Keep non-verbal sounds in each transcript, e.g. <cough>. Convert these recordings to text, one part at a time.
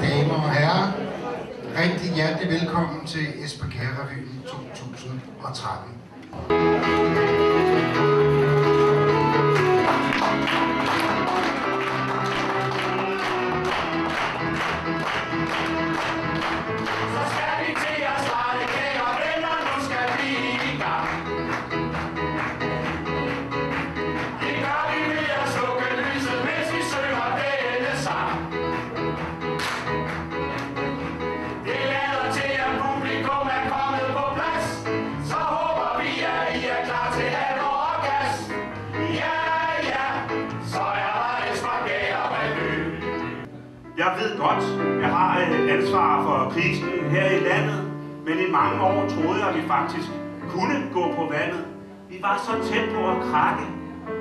mine damer og herrer. Rigtig hjertelig velkommen til Esbjerg Revyen 2013. godt, jeg har et ansvar for krisen her i landet, men i mange år troede jeg, at vi faktisk kunne gå på vandet. Vi var så tæt på at krakke,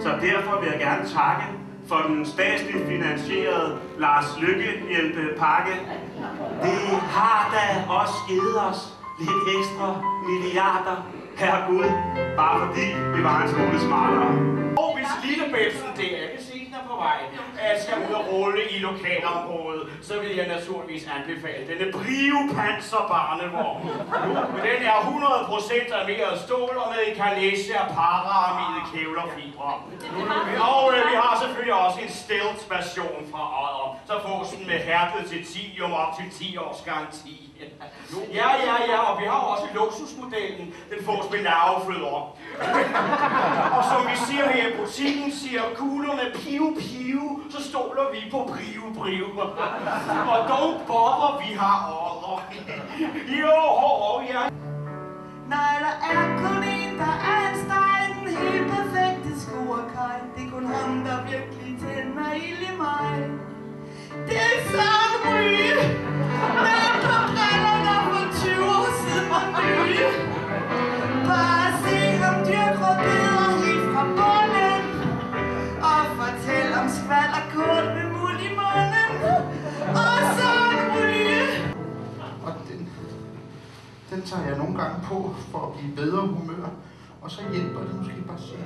så derfor vil jeg gerne takke for den statsligt finansierede Lars Lykke hjælpepakke. Det har da også givet os lidt ekstra milliarder. Herre Gud, bare fordi vi var en smule smartere. Og hvis Lillebælsen, det er ikke set er på vej, at skal ud og rulle i lokalområdet, så vil jeg naturligvis anbefale denne Brio Panzer barnevogn. <laughs> Den er 100% armeret stål og med en kalesje af paraamide kævlerfibre. Og øh, vi har selvfølgelig også en stealth version fra Odder, så fås den med hærdet til titanium op til 10 års garanti. <laughs> Ja, ja, ja, og vi har også luksusmodellen, den fås med nervefødder. <laughs> Og som vi siger her i butikken, siger kuglerne piu hive, så stoler vi på brive brive. Og dog bobber vi har ordre. Jo, ho, ja. Nej, der er kun en, der er en steg, den tager jeg nogle gange på for at blive bedre humør. Og så hjælper det måske bare selv.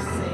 For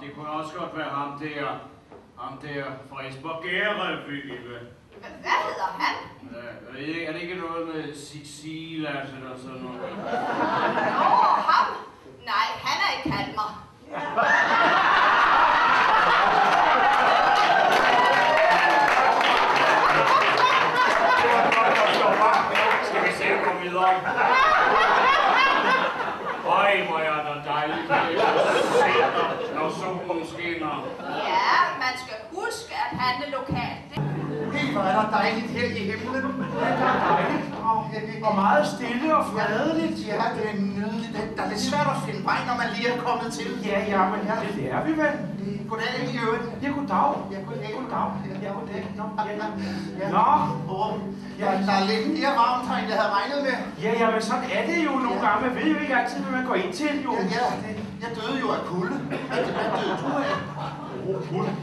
det kunne også godt være ham der. Ham der fra Esbjerg-revy, Hvad hvad hedder han? Ja, er det ikke- er det ikke noget med Si- Silas eller sådan noget? Nå, ham? Nej, han er i Kalmar. Skal vi se at komme videre? Øj, hvor er der dejligt. Se dig, når solen skinner. Ja, man skal huske at handle lokalt. Det Helt hvor er der dejligt her i himlen. Og meget stille og fredeligt. Ja, det er nydeligt. Det der er lidt svært at finde vej, når man lige er kommet til. Ja, ja, men ja, det er vi vel. Goddag i øvrigt. Ja, goddag. Ja, goddag. Goddag. Ja, goddag. Nå, ja, ja. Ja. Nå. Åh, ja, der er lidt mere varmt her, end jeg havde regnet med. Ja, ja, men sådan er det jo nogle gange. Man ved jo ikke altid, hvad man går ind til, jo. Ja, ja, jeg døde jo af kulde. Hvad døde du af?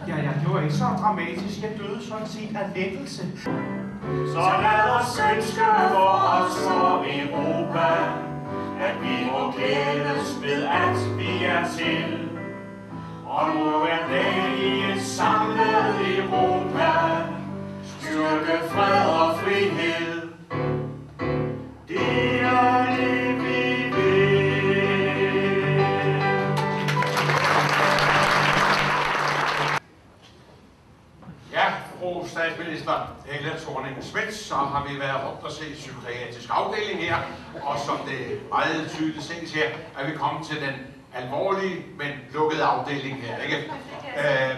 Ja, ja, det var ikke så dramatisk. Jeg døde sådan set af lettelse. Så lad os ønske for os for Europa, at vi må glædes ved, at vi er til. Og nu er dag i et samlet Europa, psykiatrisk afdeling her, og som det meget tydeligt ses her, er vi kommet til den alvorlige, men lukkede afdeling her, ikke? Øh,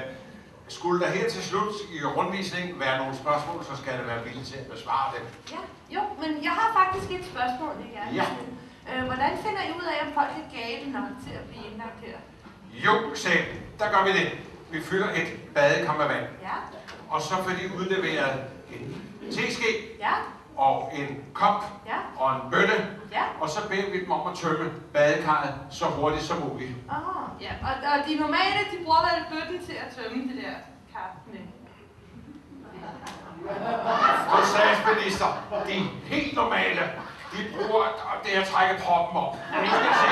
skulle der her til slut i rundvisning være nogle spørgsmål, så skal det være villig til at besvare dem. Ja, jo, men jeg har faktisk et spørgsmål, jeg gerne Ja. Øh, hvordan finder I ud af, om folk er gale nok til at blive indlagt her? Jo, se, der gør vi det. Vi fylder et badekar med vand, Ja, og så får de udleveret en teske ja, og en kop ja, og en bøtte, ja. Og så beder vi dem om at tømme badekarret så hurtigt som muligt. Aha, ja. Og, og de normale, de bruger vel bøtten til at tømme det der kar med. Og statsminister, de helt normale, de bruger det at trække proppen op. Vi skal se.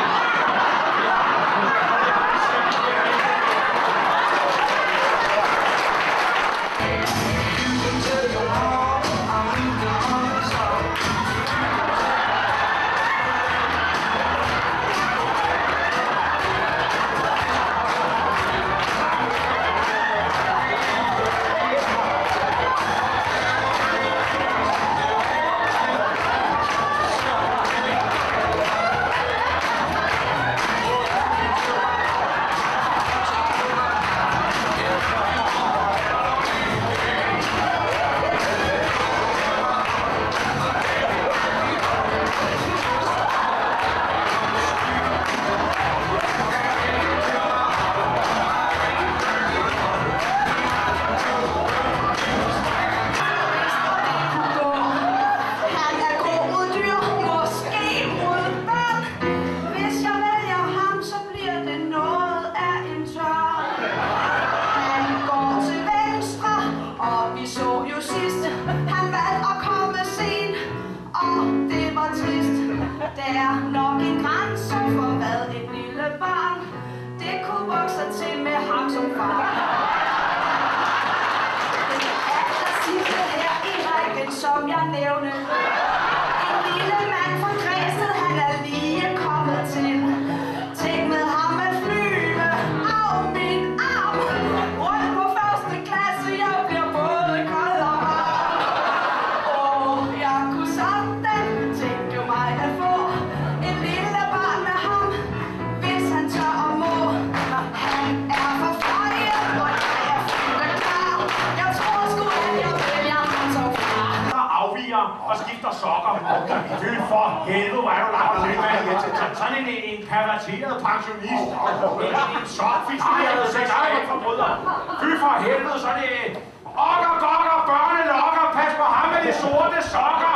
Barn, det kunne vokse til med ham som far. Aller sidste her i rækken, som jeg nævner. Helvede, hvor er du langt til, mand. Sådan en, en perverteret pensionist. En, en sokfixeret seksualforbryder. Fy for helvede, sådan en... Okker, gokker, børnelokker, pas på ham med de sorte sokker.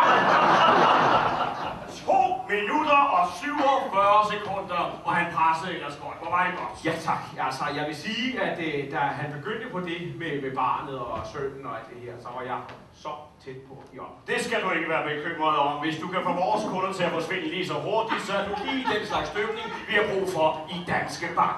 Sekunder, og han pressede ellers godt. Hvor var det godt? Ja tak. Altså, jeg vil sige, at øh, da han begyndte på det med, med barnet og sønnen og alt det her, så var jeg så tæt på i op. Det skal du ikke være bekymret om. Hvis du kan få vores kunder til at forsvinde lige så hurtigt, så er du lige den slags støvning, vi har brug for i Danske Bank.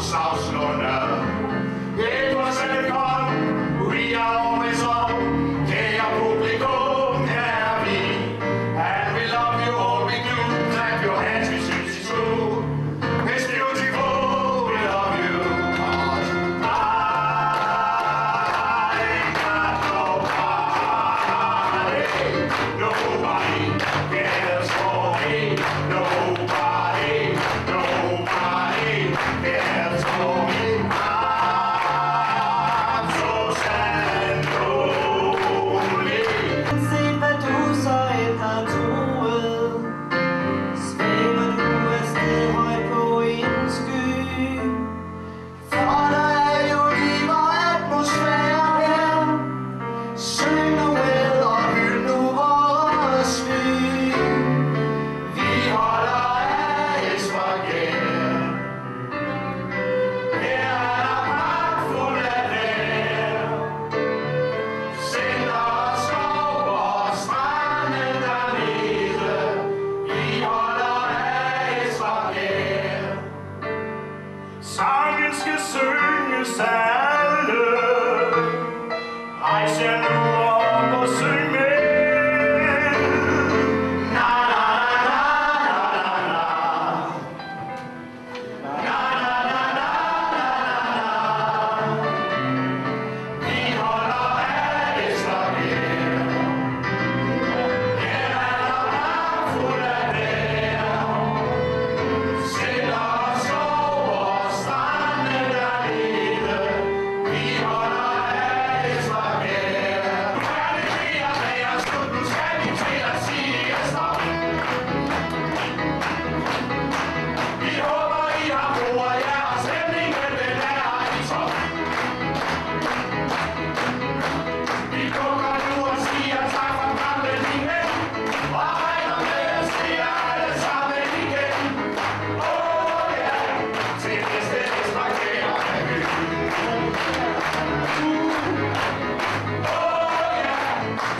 South aus London.